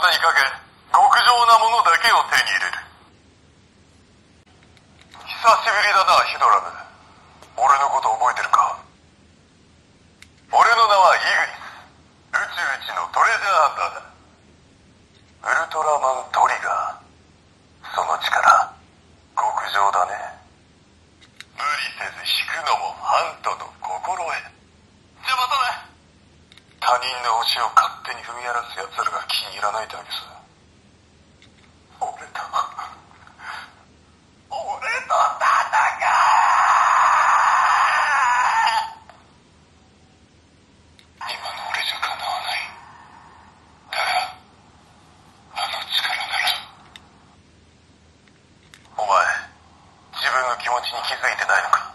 たにかけ極上なものだけを手に入れる。久しぶりだなヒドラム。俺のこと覚えてるか？俺の名はイグニス。宇宙一のトレジャーハンターだ。ウルトラマントリガー。その力極上だね。無理せず引くのもハントの心得。じゃあまたね。他人の星を勝手に踏み荒らす奴らが気に入らないだけさ。俺と俺と戦う今の俺じゃかなわない。だがあの力なら。お前自分の気持ちに気づいてないのか？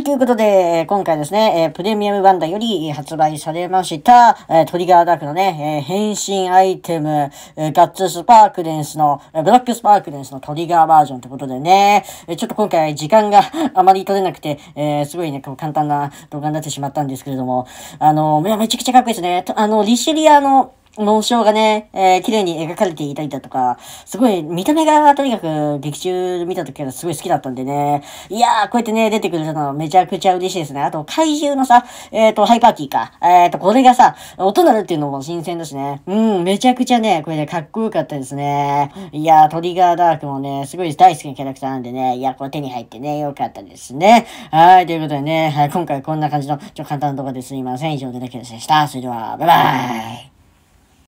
い、ということで、今回ですね、えー、プレミアムバンダより発売されました、えー、トリガーダークのね、えー、変身アイテム、え、ガッツスパークレンスの、え、ブラックスパークレンスのトリガーバージョンということでね、え、ちょっと今回時間が あまり取れなくて、え、すごいね、こう簡単な動画になってしまったんですけれども、あの、めちゃくちゃかっこいいですね。あの、リシリアの、紋章がね、えー、綺麗に描かれていたりだとか、すごい見た目がとにかく劇中見た時からすごい好きだったんでね。いやー、こうやってね、出てくるのはめちゃくちゃ嬉しいですね。あと、怪獣のさ、えっ、ー、と、ハイパーキーか。えっ、ー、と、これがさ、音鳴るっていうのも新鮮だしね。うん、めちゃくちゃね、これね、かっこよかったですね。いやー、トリガーダークもね、すごい大好きなキャラクターなんでね、いや、これ手に入ってね、よかったですね。はい、ということでね、はい、今回こんな感じの、ちょ、簡単な動画ですいません。以上でだけでした。それでは、バイバイ